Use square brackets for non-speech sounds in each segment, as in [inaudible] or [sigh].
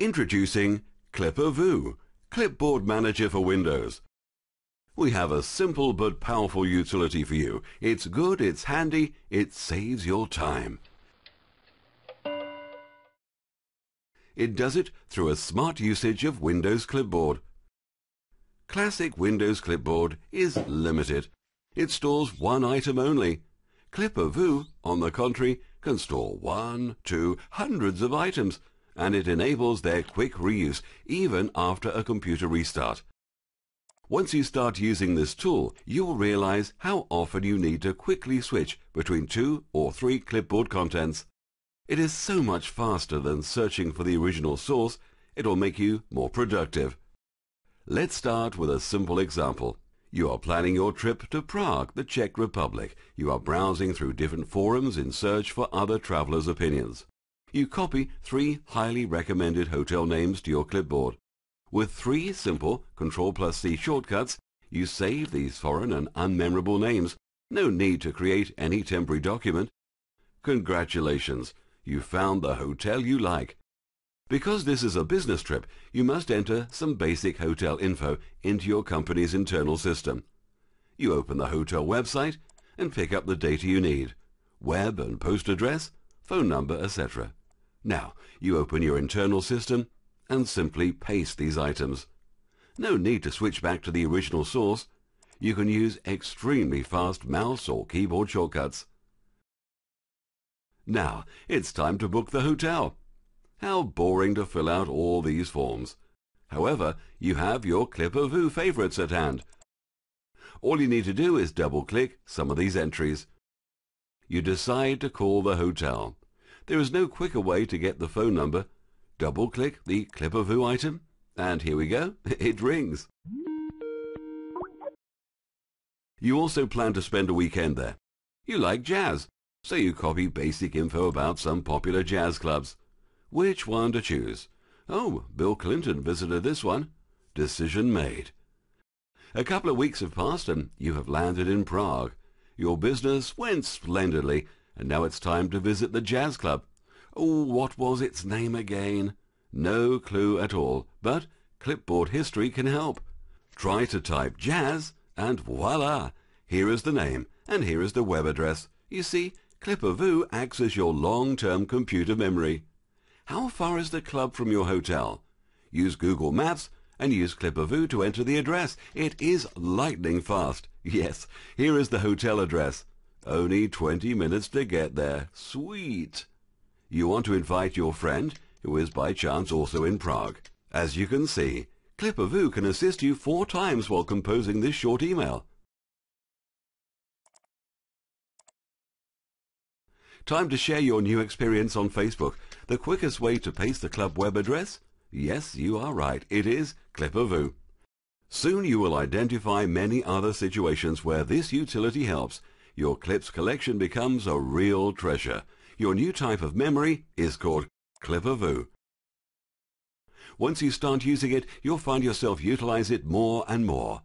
Introducing Clipà.Vu, Clipboard Manager for Windows. We have a simple but powerful utility for you. It's good, it's handy, it saves your time. It does it through a smart usage of Windows Clipboard. Classic Windows Clipboard is limited. It stores one item only. Clipà.Vu, on the contrary, can store one, two, hundreds of items, and it enables their quick reuse even after a computer restart. Once you start using this tool, you will realize how often you need to quickly switch between two or three clipboard contents. It is so much faster than searching for the original source, it will make you more productive. Let's start with a simple example. You are planning your trip to Prague, the Czech Republic. You are browsing through different forums in search for other travelers' opinions. You copy three highly recommended hotel names to your clipboard. With three simple Ctrl plus C shortcuts, you save these foreign and unmemorable names. No need to create any temporary document. Congratulations! You found the hotel you like. Because this is a business trip, you must enter some basic hotel info into your company's internal system. You open the hotel website and pick up the data you need. Web and post address, phone number, etc. Now, you open your internal system and simply paste these items. No need to switch back to the original source. You can use extremely fast mouse or keyboard shortcuts. Now, it's time to book the hotel. How boring to fill out all these forms. However, you have your Clipà.Vu favorites at hand. All you need to do is double-click some of these entries. You decide to call the hotel. There is no quicker way to get the phone number. Double-click the Clipà.Vu item, and here we go, [laughs] it rings. You also plan to spend a weekend there. You like jazz, so you copy basic info about some popular jazz clubs. Which one to choose? Oh, Bill Clinton visited this one. Decision made. A couple of weeks have passed and you have landed in Prague. Your business went splendidly, and now it's time to visit the jazz club. Oh, what was its name again? No clue at all, but clipboard history can help. Try to type jazz, and voila! Here is the name, and here is the web address. You see, Clipà.Vu acts as your long-term computer memory. How far is the club from your hotel? Use Google Maps and use Clipà.Vu to enter the address. It is lightning fast. [laughs] Yes, here is the hotel address. Only 20 minutes to get there. Sweet. You want to invite your friend, who is by chance also in Prague. As you can see, Clipà.Vu can assist you four times while composing this short email. Time to share your new experience on Facebook. The quickest way to paste the club web address? Yes, you are right. It is Clipà.Vu. Soon you will identify many other situations where this utility helps. Your clips collection becomes a real treasure. Your new type of memory is called Clipà.Vu. Once you start using it, you'll find yourself utilize it more and more.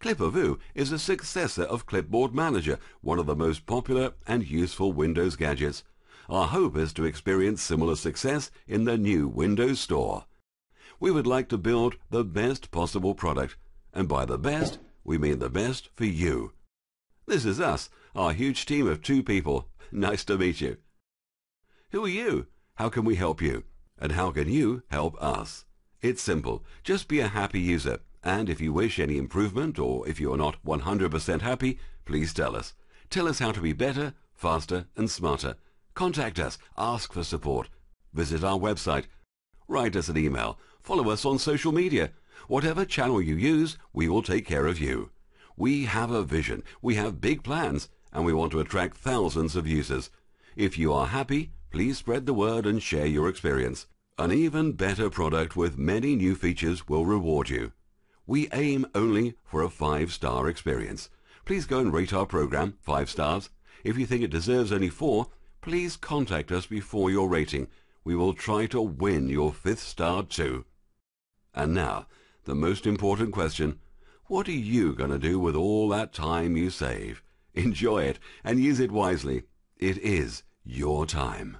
Clipà.Vu is a successor of Clipboard Manager, one of the most popular and useful Windows gadgets. Our hope is to experience similar success in the new Windows Store. We would like to build the best possible product, and by the best, we mean the best for you. This is us, our huge team of two people. Nice to meet you. Who are you? How can we help you? And how can you help us? It's simple. Just be a happy user. And if you wish any improvement or if you are not 100% happy, please tell us. Tell us how to be better, faster and smarter. Contact us. Ask for support. Visit our website. Write us an email. Follow us on social media. Whatever channel you use, we will take care of you. We have a vision. We have big plans and we want to attract thousands of users. If you are happy, please spread the word and share your experience. An even better product with many new features will reward you. We aim only for a five-star experience. Please go and rate our program five stars. If you think it deserves only four, please contact us before your rating. We will try to win your fifth star too. And now, the most important question. What are you going to do with all that time you save? Enjoy it and use it wisely. It is your time.